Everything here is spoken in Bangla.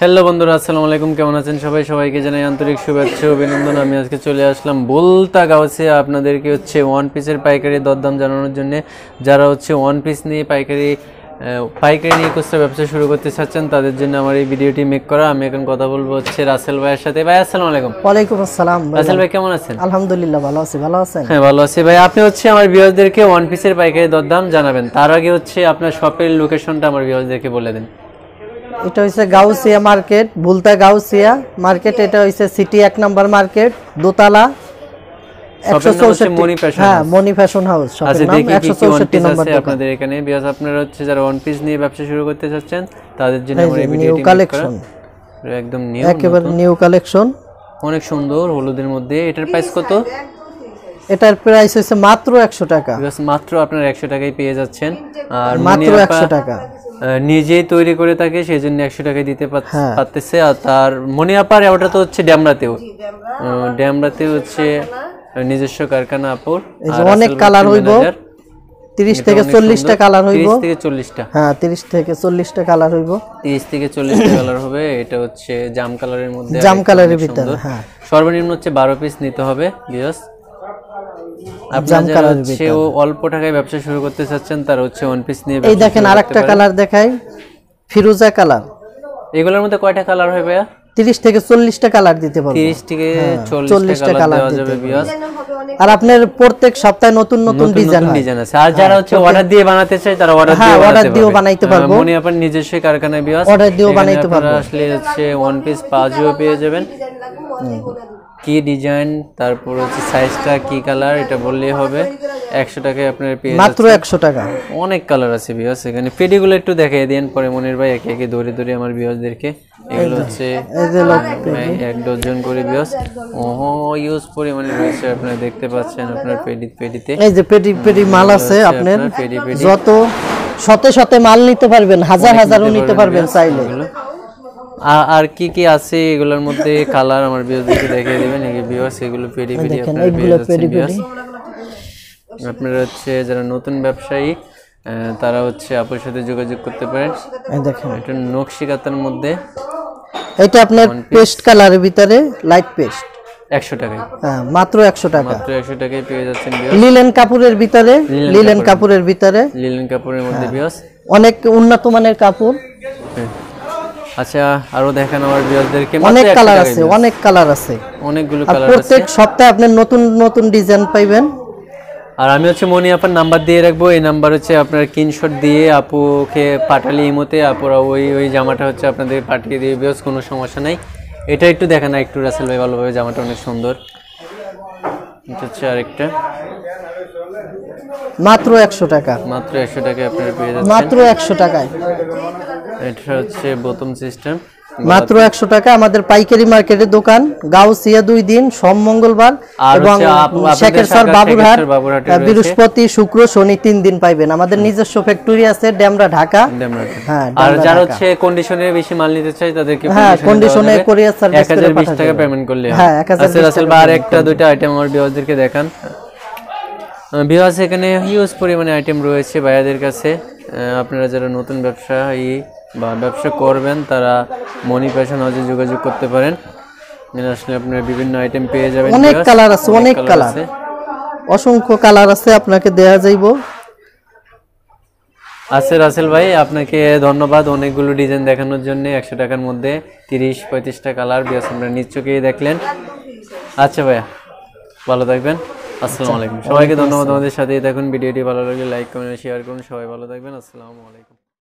হ্যালো বন্ধুরা আসসালামু আলাইকুম। কেমন আছেন সবাই? সবাইকে জানাই আন্তরিক শুভেচ্ছা অভিনন্দন। আমি আজকে চলে আসলাম বলতা গাউসে। আপনাদেরকে হচ্ছে ওয়ান পিসের পাইকারি দরদাম জানানোর জন্য যারা হচ্ছে ওয়ান পিস নিয়ে পাইকারি পাইকারি নিয়ে খুচরা ব্যবসা শুরু করতে চাচ্ছেন তাদের জন্য আমার এই ভিডিওটি মেক করা। আমি এখন কথা বলব হচ্ছে রাসেল ভাইয়ের সাথে। ভাই আসসালামু আলাইকুম। ওয়ালাইকুম আসসালাম রাসেল ভাই কেমন আছেন? আলহামদুলিল্লাহ ভালো আছি। ভালো আছেন? হ্যাঁ ভালো আছি। ভাই আপনি হচ্ছে আমার ভিউয়ারদেরকে ওয়ান পিসের পাইকারি দরদাম জানাবেন। তার আগে হচ্ছে আপনার শপের লোকেশনটা আমার ভিউয়ারদেরকে বলে দেন। এটা হচ্ছে গাউসিয়া মার্কেট বুলতা গাউসিয়া মার্কেট এটা হচ্ছে সিটি এক নম্বর মার্কেট দোতলা মনি হ্যাঁ মনি ফ্যাশন হাউস নম্বর আপনাদের এখানে বিকজ আপনারা হচ্ছে যারা ওয়ান পিস নিয়ে ব্যবসা শুরু করতে চাচ্ছেন তাদের জন্য আমার এই ভিডিওটি কালেকশন একদম নিউ একেবারে নিউ কালেকশন অনেক সুন্দর হলুদের মধ্যে। এটার প্রাইস কত? এটার প্রাইস হচ্ছে মাত্র একশো টাকা। বিকজ মাত্র আপনার একশো টাকায় পেয়ে যাচ্ছেন। আর মাত্র মনি আপা, একশো টাকা। আহ, নিজেই তৈরি করে থাকে সেই জন্য একশো টাকায় দিতে হ্যাঁ। পারতেছে। আর তার মনি আপার ওটা তো হচ্ছে ড্যামরাতেও। আহ, ড্যামরাতেও হচ্ছে নিজস্ব কারখানা আপুর। অনেক কালার হইব। ম্যানেজার। তিরিশ এটা থেকে অনেক চল্লিশটা সুন্দর। কালার হইব। 30 থেকে চল্লিশটা। হ্যাঁ তিরিশ থেকে চল্লিশটা কালার হইব। তিরিশ থেকে চল্লিশটা কালার হবে। এটা হচ্ছে জাম কালারের মধ্যে জাম কালারের ভিতরে হ্যাঁ। সর্বনিম্ন হচ্ছে বারো পিস নিতে হবে বিয়স আপনার যারা হচ্ছে অল্প টাকায় ব্যবসা শুরু করতে চাচ্ছেন তারা হচ্ছে ওয়ান পিস নিয়ে এই দেখেন আরেকটা কালার দেখাই ফিরোজা কালার। এগুলোর মধ্যে কয়টা কালার হয় ভাইয়া? তিরিশ থেকে চল্লিশটা কালার দিতে পারব তিরিশ থেকে হ্যাঁ, চল্লিশটা চল্লিশটা কালার দেওয়া যাবে আর আপনার প্রত্যেক সপ্তাহে নতুন নতুন ডিজাইন হয়। ডিজাইন আছে। আর যারা হচ্ছে অর্ডার দিয়ে বানাতে চায় তারা অর্ডার হ্যাঁ, দিয়ে বানাতে দিয়েও বানাইতে আহ, পারব। মনি আপনার নিজস্ব কারখানায় বিয়স Order দিয়েও বানাইতে আপনারা আসলে হচ্ছে ওয়ান পিস পাঁচও পেয়ে যাবেন। কি ডিজাইন তারপর হচ্ছে সাইজটা কি কালার এটা বললেই হবে। একশো টাকায় আপনার পেয়ে মাত্র একশো টাকা। অনেক কালার আছে বিয়স এখানে পেডিগুলো একটু দেখাই দেন পরে মনির ভাই একে একে ধরে ধরে আমার বিয়সদেরকে এগুলো হচ্ছে এক ডজন করে বিয়স ওহো ইউজ পরিমাণে রয়েছে আপনারা দেখতে পাচ্ছেন আপনার পেডি পেডিতে। এই যে পেটি পেটি মাল আছে আপনার। পেডি পেডি। যত শতে শতে মাল নিতে পারবেন হাজার হাজারও নিতে পারবেন চাইলে। আর কি কি আছে এগুলোর মধ্যে কালার আমার বিয়সদেরকে দেখিয়ে দেবেন। এই বিয়স এগুলো পেডি পেডি আপনারা পেয়ে যাচ্ছেন পেটি আপনারা হচ্ছে যারা নতুন ব্যবসায়ী তারা হচ্ছে আপুর সাথে যোগাযোগ করতে পারেন। এই দেখেন। এটা নকশি কাতার মধ্যে এটা আপনার পেস্ট কালারের ভিতরে লাইট পেস্ট একশো টাকায়। হ্যাঁ মাত্র একশো টাকা। মাত্র একশো টাকায় পেয়ে যাচ্ছেন বিয়স লিলেন কাপড়ের ভিতরে লিলেন কাপড়ের ভিতরে। লিলেন কাপড়ের মধ্যে বিয়স অনেক উন্নত মানের কাপড়। আচ্ছা আরও দেখেন আমার বিয়সদেরকে অনেক কালার আছে অনেক কালার আছে। অনেকগুলো কালার আছে। প্রত্যেক সপ্তাহে আপনি নতুন নতুন ডিজাইন পাইবেন। আর আমি হচ্ছে মনি আপার নাম্বার দিয়ে রাখব। এই নাম্বার হচ্ছে আপনার স্ক্রিনশট দিয়ে আপুকে পাঠালে ইমোতে আপুরা ওই ওই জামাটা হচ্ছে আপনাদের পাঠিয়ে দিয়ে বিয়স কোনো সমস্যা নাই। এটা একটু দেখেন না একটু রাসেল ভাই ভালোভাবে জামাটা অনেক সুন্দর। এটা হচ্ছে আরেকটা। মাত্র একশো টাকা। মাত্র একশো টাকায় আপনারা পেয়ে যাচ্ছেন। মাত্র একশো টাকায়। এটা হচ্ছে বোতম সিস্টেম। মাত্র একশো টাকা আমাদের পাইকারি মার্কেটের দোকান গাউসিয়া দুই দিন সোম মঙ্গলবার এবং শেখের স্যার বাবুরহাট। বৃহস্পতি শুক্র শনি তিন দিন পাইবেন। আমাদের নিজস্ব ফ্যাক্টরি আছে ড্যামরা ঢাকা। হ্যাঁ আর যারা হচ্ছে কন্ডিশনে বেশি মাল নিতে চাই তাদেরকে হ্যাঁ, condition এ courier service এক হাজার করে বিশ পাঠাতে টাকা পেমেন্ট করলে হ্যাঁ, 1020 আচ্ছা, রাসেল বা আর একটা দুইটা আইটেম আমার বিওয়াজদেরকে দেখান। বিওয়াজ এখানে হিউজ পরিমাণে আইটেম রয়েছে ভাইয়াদের কাছে। আপনারা যারা নতুন ব্যবসায়ী বা ব্যবসা করবেন তারা মনি ফ্যাশন হাউসে যোগাযোগ করতে পারেন। আসলে আপনারা বিভিন্ন আইটেম পেয়ে যাবেন। অনেক কালার আছে অনেক কালার আছে। অসংখ্য কালার আছে আপনাকে দেয়া যাইব। আছে রাসেল ভাই আপনাকে ধন্যবাদ অনেকগুলো ডিজাইন দেখানোর জন্য। একশো টাকার মধ্যে তিরিশ পঁয়ত্রিশটা কালার বিয়াস আমরা নিশ্চয়ই দেখলেন। আচ্ছা ভাইয়া ভালো থাকবেন। আসসালামু আলাইকুম। সবাইকে ধন্যবাদ আমাদের সাথে দেখুন ভিডিওটি ভালো লাগলে লাইক কমেন্ট শেয়ার করুন। সবাই ভালো থাকবেন। আসসালামু আলাইকুম।